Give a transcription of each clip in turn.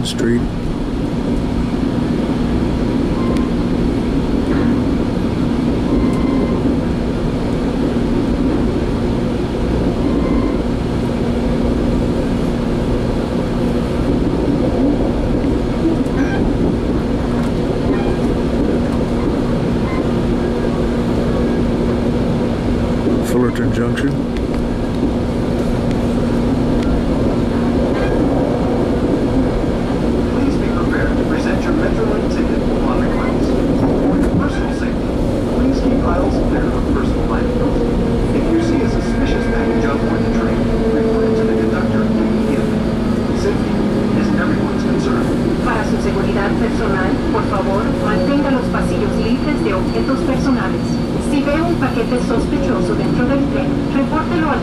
Fullerton Street. Fullerton Junction.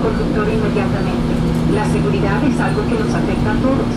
Conductor inmediatamente. La seguridad es algo que nos afecta a todos.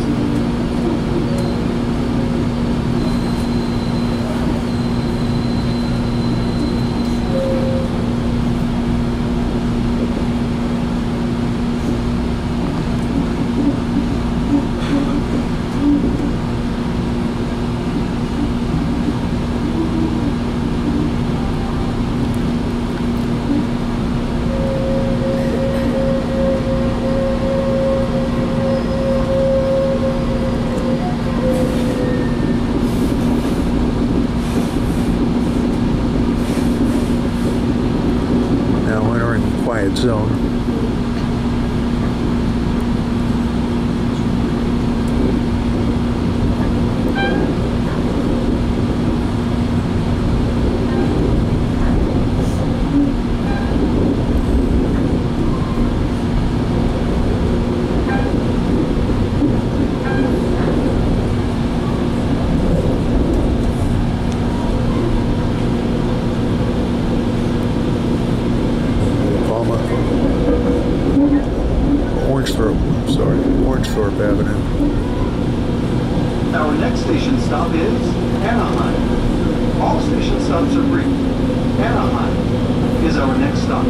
Our next station stop is Anaheim. All station stops are brief. Anaheim is our next stop.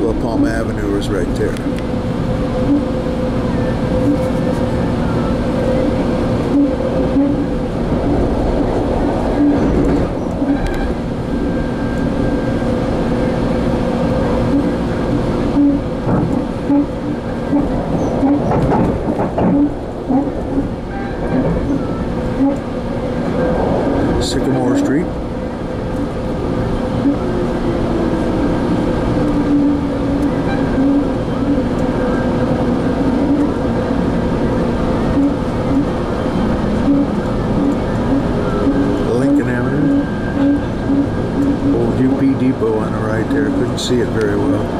La Palma Avenue is right there. Sycamore Street. Lincoln Avenue. Old UP Depot on the right there. Couldn't see it very well.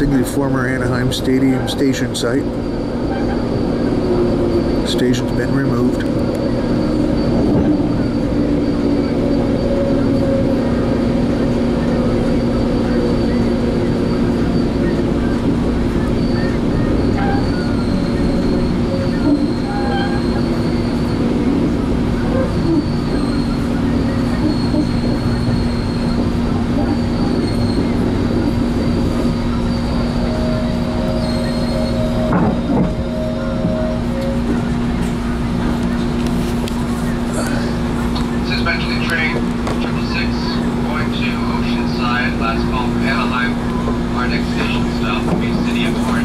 passing the former Anaheim Stadium station site. Station's been removed. next station is South Bay City Aquarium.